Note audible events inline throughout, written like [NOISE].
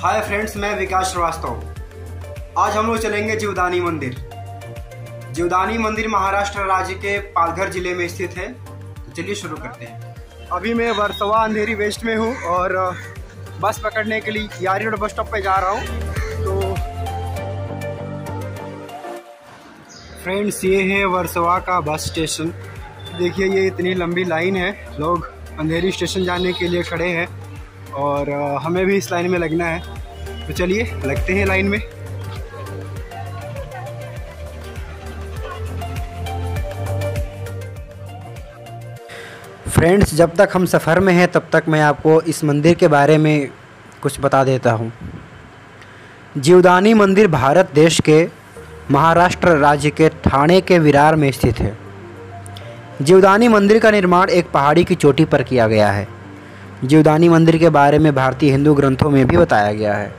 Hi friends मैं विकास श्रीवास्तव। आज हम लोग चलेंगे जीवदानी मंदिर। जीवदानी मंदिर महाराष्ट्र राज्य के पालघर ज़िले में स्थित है। तो चलिए शुरू करते हैं। अभी मैं वर्सवा अंधेरी वेस्ट में हूँ और बस पकड़ने के लिए यारी रोड बस स्टॉप पे जा रहा हूँ। तो फ्रेंड्स ये है वर्सवा का बस स्टेशन। देखिए, ये इतनी लंबी लाइन है। लोग अंधेरी स्टेशन जाने के लिए खड़े हैं। और हमें भी इस लाइन में लगना है। तो चलिए, लगते हैं लाइन में। फ्रेंड्स, जब तक हम सफ़र में हैं, तब तक मैं आपको इस मंदिर के बारे में कुछ बता देता हूँ। जीवदानी मंदिर भारत देश के महाराष्ट्र राज्य के ठाणे के विरार में स्थित है। जीवदानी मंदिर का निर्माण एक पहाड़ी की चोटी पर किया गया है। जीवदानी मंदिर के बारे में भारतीय हिंदू ग्रंथों में भी बताया गया है।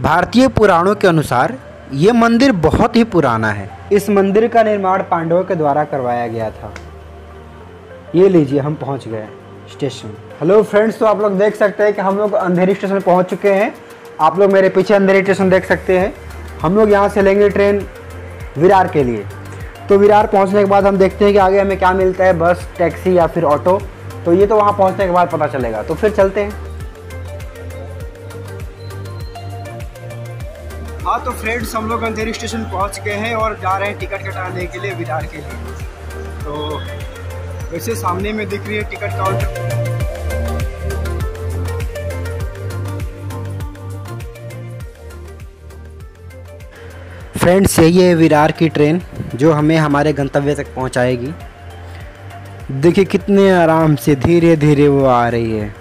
भारतीय पुराणों के अनुसार, ये मंदिर बहुत ही पुराना है। इस मंदिर का निर्माण पांडवों के द्वारा करवाया गया था। ये लीजिए, हम पहुँच गए स्टेशन। हेलो फ्रेंड्स तो आप लोग देख सकते हैं कि हम लोग अंधेरी स्टेशन पहुँच चुके हैं। आप लोग मेरे पीछे अंधेरी स्टेशन देख सकते हैं। हम लोग यहाँ से लेंगे ट्रेन विरार के लिए। तो विरार पहुँचने के बाद हम देखते हैं कि आगे हमें क्या मिलता है, बस, टैक्सी या फिर ऑटो। तो ये तो वहाँ पहुँचने के बाद पता चलेगा। तो फिर चलते हैं। हाँ तो फ्रेंड्स हम लोग अंधेरी स्टेशन पहुँच गए हैं और जा रहे हैं टिकट कटाने के लिए विरार के लिए। तो वैसे सामने में दिख रही है टिकट काउंटर फ्रेंड्स यही है विरार की ट्रेन जो हमें हमारे गंतव्य तक पहुंचाएगी। देखिए कितने आराम से धीरे धीरे वो आ रही है।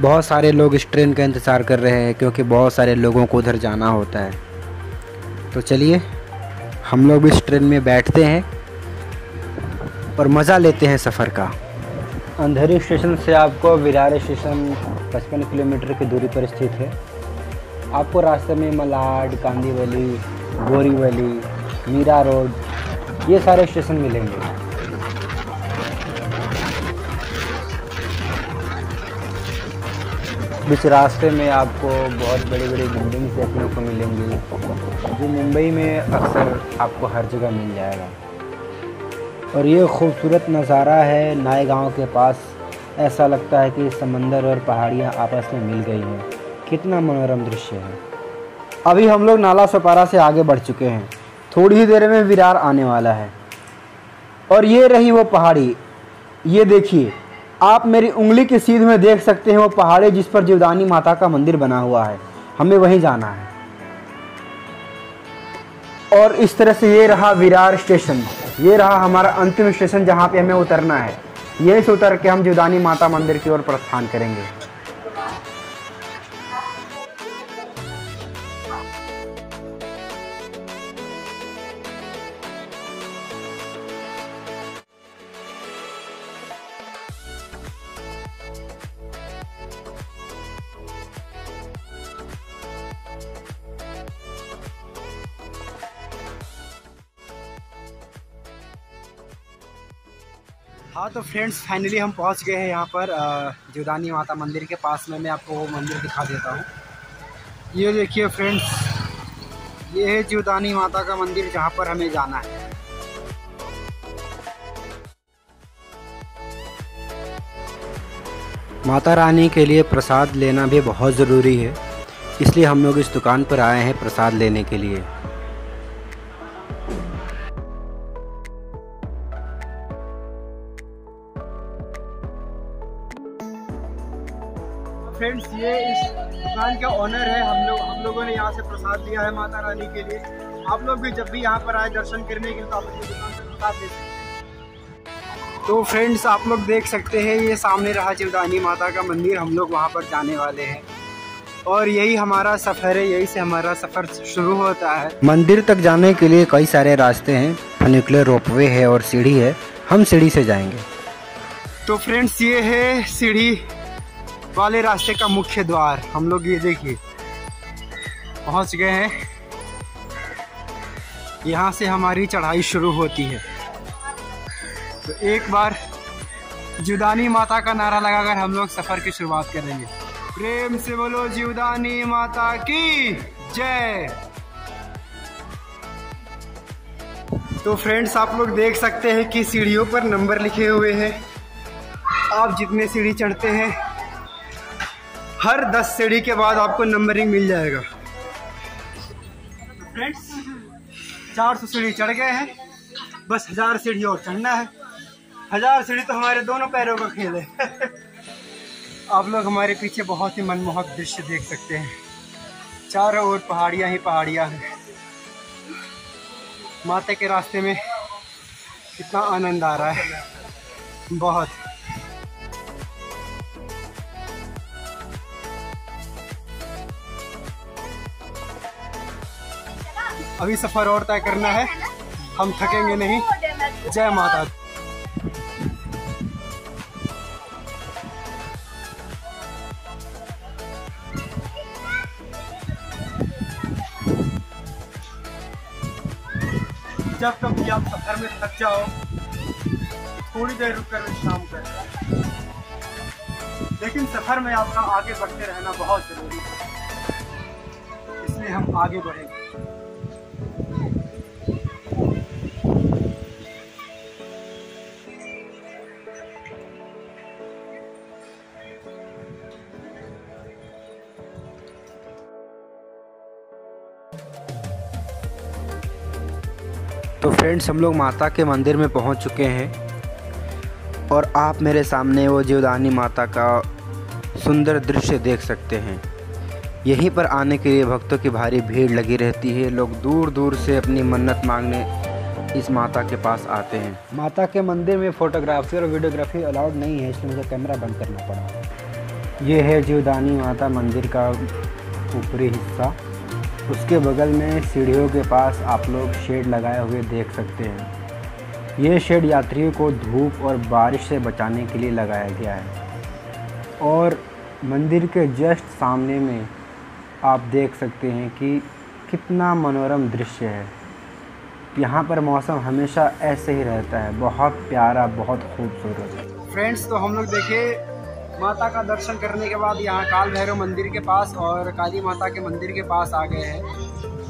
बहुत सारे लोग इस ट्रेन का इंतज़ार कर रहे हैं क्योंकि बहुत सारे लोगों को उधर जाना होता है। तो चलिए, हम लोग इस ट्रेन में बैठते हैं और मज़ा लेते हैं सफ़र का। अंधेरी स्टेशन से आपको विरार स्टेशन पचपन किलोमीटर की दूरी पर स्थित है। आपको रास्ते में मलाड कांदीवली बोरीवली, मीरा रोड, ये सारे स्टेशन मिलेंगे। बीच रास्ते में आपको बहुत बड़ी बड़ी बिल्डिंग्स देखने को मिलेंगी। जो, मुंबई में अक्सर आपको हर जगह मिल जाएगा। और ये खूबसूरत नज़ारा है नए गाँव के पास। ऐसा लगता है कि समंदर और पहाड़ियाँ आपस में मिल गई हैं। कितना मनोरम दृश्य है। अभी हम लोग नाला सपारा से आगे बढ़ चुके हैं। थोड़ी ही देर में विरार आने वाला है। और ये रही वो पहाड़ी। ये देखिए आप मेरी उंगली की सीध में देख सकते हैं वो पहाड़ी जिस पर जीवदानी माता का मंदिर बना हुआ है। हमें वहीं जाना है। और इस तरह से ये रहा विरार स्टेशन। ये रहा हमारा अंतिम स्टेशन जहाँ पे हमें उतरना है। यहीं से उतर के हम जीवदानी माता मंदिर की ओर प्रस्थान करेंगे। हाँ तो फ्रेंड्स फाइनली हम पहुँच गए हैं यहाँ पर जीवदानी माता मंदिर के पास में। मैं आपको वो मंदिर दिखा देता हूँ। ये देखिए फ्रेंड्स ये है जीवदानी माता का मंदिर जहाँ पर हमें जाना है। माता रानी के लिए प्रसाद लेना भी बहुत ज़रूरी है, इसलिए हम लोग इस दुकान पर आए हैं प्रसाद लेने के लिए। फ्रेंड्स ये इस दुकान का ऑनर है। हम लोग हम लोगों ने यहाँ से प्रसाद लिया है माता रानी के लिए। आप लोग भी जब भी यहाँ पर आए दर्शन करने के लिए तो आप अपनी दुकान से प्रसाद ले सकते हैं। तो फ्रेंड्स आप लोग देख सकते हैं ये सामने रहा जीवदानी माता का मंदिर। हम लोग वहाँ पर जाने वाले हैं। और यही हमारा सफ़र है यही से हमारा सफ़र शुरू होता है। मंदिर तक जाने के लिए कई सारे रास्ते हैं। फनिकुलर रोपवे है और सीढ़ी है। हम सीढ़ी से जाएँगे। तो फ्रेंड्स ये है सीढ़ी। वाले रास्ते का मुख्य द्वार। हम लोग ये देखिए। पहुँच गए हैं। यहाँ से हमारी चढ़ाई शुरू होती है। तो एक बार जुदानी माता का नारा लगाकर हम लोग सफ़र की शुरुआत करेंगे। प्रेम से बोलो जीवदानी माता की जय। तो फ्रेंड्स, आप लोग देख सकते हैं कि सीढ़ियों पर नंबर लिखे हुए हैं। आप जितने सीढ़ी चढ़ते हैं हर दस सीढ़ी के बाद आपको नंबरिंग मिल जाएगा। फ्रेंड्स चार सौ सीढ़ी चढ़ गए हैं। बस हज़ार सीढ़ी और चढ़ना है। हज़ार सीढ़ी तो हमारे दोनों पैरों का खेल है। [LAUGHS] आप लोग हमारे पीछे बहुत ही मनमोहक दृश्य देख सकते हैं। चारों ओर पहाड़ियाँ ही पहाड़ियाँ हैं। माता के रास्ते में कितना आनंद आ रहा है। बहुत। अभी सफ़र और तय करना है। हम थकेंगे नहीं। जय माता जब तक भी आप सफ़र में थक जाओ, थोड़ी देर रुक कर विश्राम कर। लेकिन सफ़र में आपका आगे बढ़ते रहना बहुत ज़रूरी है। इसलिए हम आगे बढ़ेंगे। तो फ्रेंड्स, हम लोग माता के मंदिर में पहुँच चुके हैं और आप मेरे सामने वो जीवदानी माता का सुंदर दृश्य देख सकते हैं। यहीं पर आने के लिए भक्तों की भारी भीड़ लगी रहती है। लोग दूर दूर से अपनी मन्नत मांगने इस माता के पास आते हैं। माता के मंदिर में फ़ोटोग्राफी और वीडियोग्राफी अलाउड नहीं है, इसलिए मुझे कैमरा बंद करना पड़ा। ये है जीवदानी माता मंदिर का ऊपरी हिस्सा। उसके बगल में सीढ़ियों के पास आप लोग शेड लगाए हुए देख सकते हैं। ये शेड यात्रियों को धूप और बारिश से बचाने के लिए लगाया गया है। और मंदिर के जस्ट सामने में आप देख सकते हैं कि कितना मनोरम दृश्य है। यहाँ पर मौसम हमेशा ऐसे ही रहता है। बहुत प्यारा, बहुत खूबसूरत। फ्रेंड्स तो हम लोग देखे माता का दर्शन करने के बाद यहाँ काल भैरव मंदिर के पास और काली माता के मंदिर के पास आ गए हैं।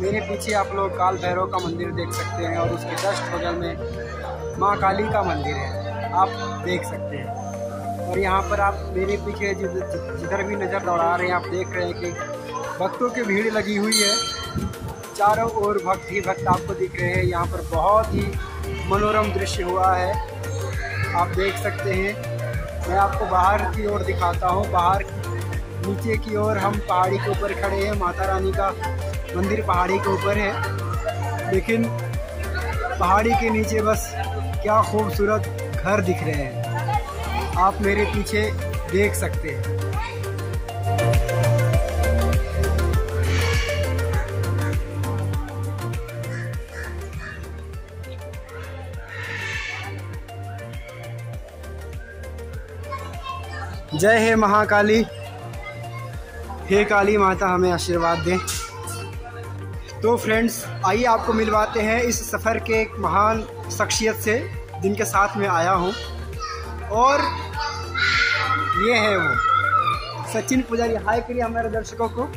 मेरे पीछे आप लोग काल भैरव का मंदिर देख सकते हैं और उसके जस्ट बगल में माँ काली का मंदिर है। आप देख सकते हैं। और यहाँ पर आप मेरे पीछे जिधर भी नज़र दौड़ा रहे हैं, आप देख रहे हैं कि भक्तों की भीड़ लगी हुई है। चारों ओर भक्त ही भक्त आपको दिख रहे हैं। यहाँ पर बहुत ही मनोरम दृश्य हुआ है। आप देख सकते हैं। मैं आपको बाहर की ओर दिखाता हूँ। बाहर नीचे की ओर हम पहाड़ी के ऊपर खड़े हैं। माता रानी का मंदिर पहाड़ी के ऊपर है। लेकिन पहाड़ी के नीचे बस क्या खूबसूरत घर दिख रहे हैं। आप मेरे पीछे देख सकते हैं। जय हे महाकाली। हे काली माता हमें आशीर्वाद दें। तो फ्रेंड्स आइए आपको मिलवाते हैं इस सफ़र के एक महान शख्सियत से जिनके साथ में आया हूँ। और ये है वो सचिन पुजारी। हाय करिए हमारे दर्शकों को।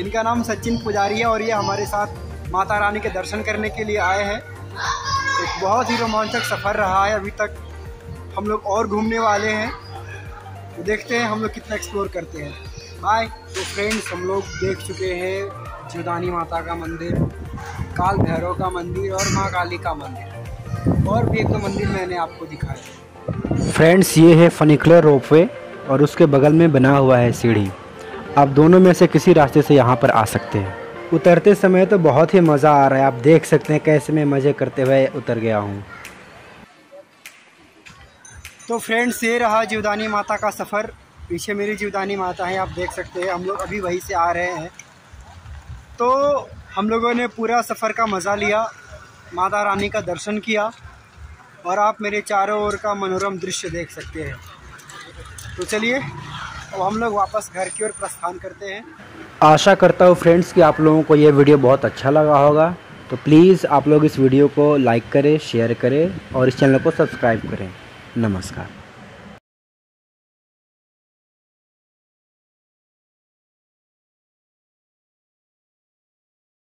इनका नाम सचिन पुजारी है और ये हमारे साथ माता रानी के दर्शन करने के लिए आए हैं। एक बहुत ही रोमांचक सफ़र रहा है। अभी तक हम लोग और घूमने वाले हैं। तो देखते हैं हम लोग कितना एक्सप्लोर करते हैं। बाय तो फ्रेंड्स हम लोग देख चुके हैं जीवदानी माता का मंदिर, काल भैरव का मंदिर और माँ काली का मंदिर। और भी एक दो मंदिर मैंने आपको दिखाया फ्रेंड्स ये है फनिकुलर रोपवे और उसके बगल में बना हुआ है सीढ़ी। आप दोनों में से किसी रास्ते से यहाँ पर आ सकते हैं। उतरते समय तो बहुत ही मज़ा आ रहा है। आप देख सकते हैं कैसे मैं मज़े करते हुए उतर गया हूँ। तो फ्रेंड्स, ये रहा जीवदानी माता का सफ़र। पीछे मेरी जीवदानी माता है, आप देख सकते हैं। हम लोग अभी वहीं से आ रहे हैं। तो हम लोगों ने पूरा सफ़र का मज़ा लिया, माता रानी का दर्शन किया और आप मेरे चारों ओर का मनोरम दृश्य देख सकते हैं। तो चलिए, अब हम लोग वापस घर की ओर प्रस्थान करते हैं। आशा करता हूँ फ्रेंड्स कि आप लोगों को ये वीडियो बहुत अच्छा लगा होगा। तो प्लीज़ आप लोग इस वीडियो को लाइक करें, शेयर करें और इस चैनल को सब्सक्राइब करें। नमस्कार।